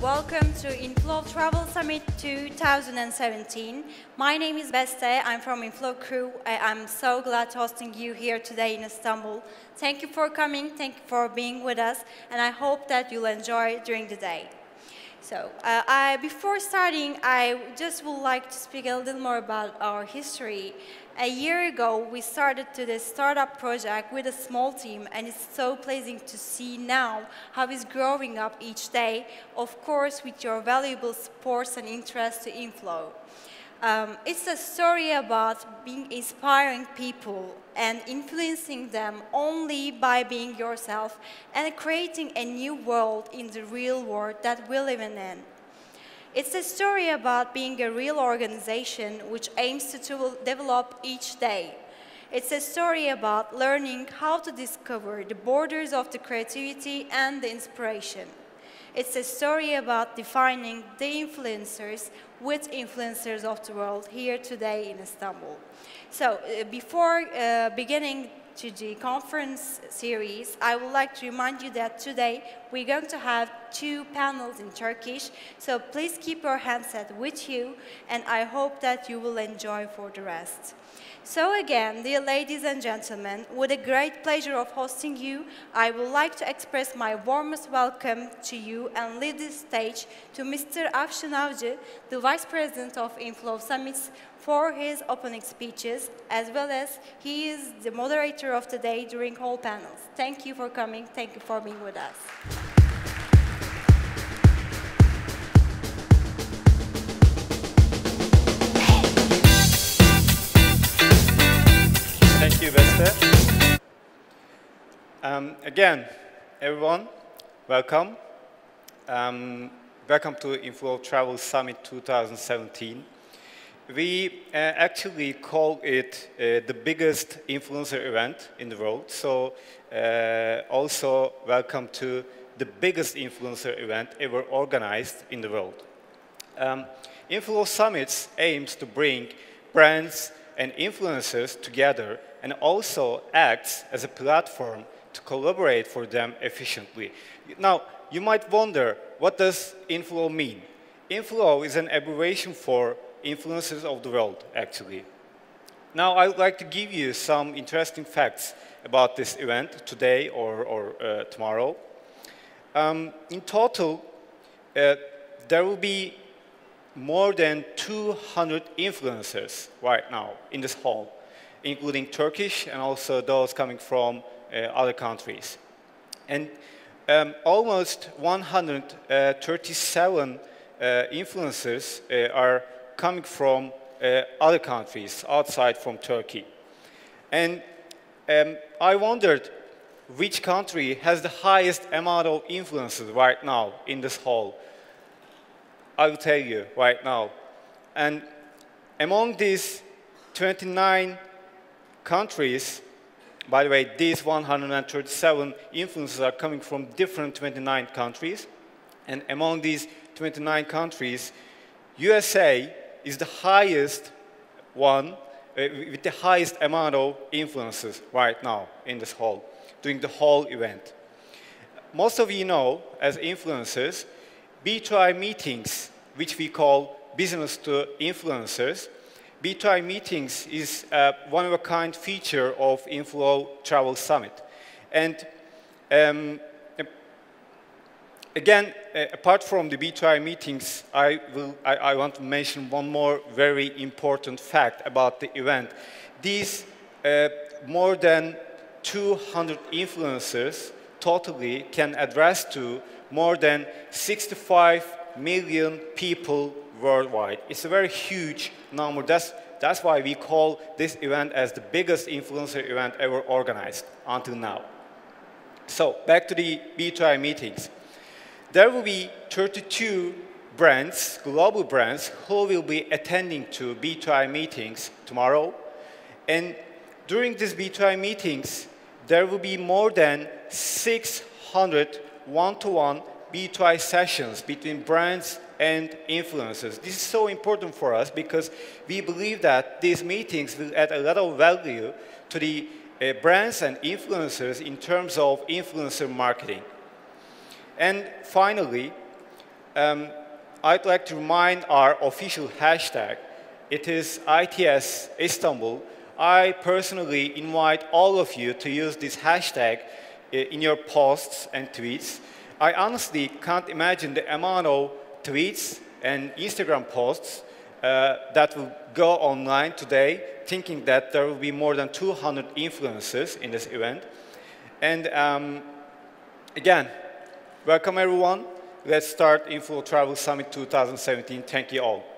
Welcome to Inflow Travel Summit 2017. My name is Beste. I'm from Inflow Crew. I'm so glad hosting you here today in Istanbul. Thank you for coming. Thank you for being with us. And I hope that you'll enjoy during the day. So, uh, I, before starting, I just would like to speak a little more about our history. A year ago, we started to this startup project with a small team, and it's so pleasing to see now how it's growing up each day, of course, with your valuable support and interest to Inflow. Um, it's a story about being inspiring people and influencing them only by being yourself and creating a new world in the real world that we live in. It's a story about being a real organization which aims to, to develop each day. It's a story about learning how to discover the borders of the creativity and the inspiration. It's a story about defining the influencers with influencers of the world here today in Istanbul. So uh, before uh, beginning to the conference series, I would like to remind you that today we're going to have two panels in Turkish. So please keep your handset with you, and I hope that you will enjoy for the rest. So again, dear ladies and gentlemen, with a great pleasure of hosting you, I would like to express my warmest welcome to you and lead the stage to Mr. Afşın Avcı, the Vice President of Inflow Summits, for his opening speeches, as well as he is the moderator of the day during all panels. Thank you for coming. Thank you for being with us. Thank you, Beste. Um, again, everyone, welcome. Um, welcome to Inflow Travel Summit 2017. We uh, actually call it uh, the biggest influencer event in the world. So uh, also welcome to the biggest influencer event ever organized in the world. Um, Inflow Summits aims to bring brands and influencers together and also acts as a platform to collaborate for them efficiently. Now, you might wonder, what does Inflow mean? Inflow is an abbreviation for influencers of the world, actually. Now, I would like to give you some interesting facts about this event today or, or uh, tomorrow. Um, in total, uh, there will be more than 200 influencers right now in this hall, including Turkish and also those coming from uh, other countries. And um, almost 137 uh, influencers uh, are coming from uh, other countries outside from Turkey. And um, I wondered which country has the highest amount of influences right now in this hall. I will tell you right now. And among these 29 countries, by the way, these 137 influences are coming from different 29 countries. And among these 29 countries, USA is the highest one uh, with the highest amount of influencers right now in this hall, during the whole event. Most of you know, as influencers, B2I meetings, which we call business to influencers, B2I meetings is a one-of-a-kind feature of Inflow Travel Summit. And um, again, uh, apart from the B2I meetings, I, will, I, I, want to mention one more very important fact about the event. These uh, more than 200 influencers totally can address to more than 65 million people worldwide. It's a very huge number. That's, that's why we call this event as the biggest influencer event ever organized until now. So back to the B2I meetings. There will be 32 brands, global brands, who will be attending to B2I meetings tomorrow. And during these B2I meetings, there will be more than 600 one-to-one B2I sessions between brands and influencers. This is so important for us because we believe that these meetings will add a lot of value to the uh, brands and influencers in terms of influencer marketing. And finally, um, I'd like to remind our official hashtag. It is ITS Istanbul. I personally invite all of you to use this hashtag in your posts and tweets. I honestly can't imagine the amount of tweets and Instagram posts uh, that will go online today, thinking that there will be more than 200 influencers in this event. And um, again, welcome everyone. Let's start Inflow Travel Summit 2017. Thank you all.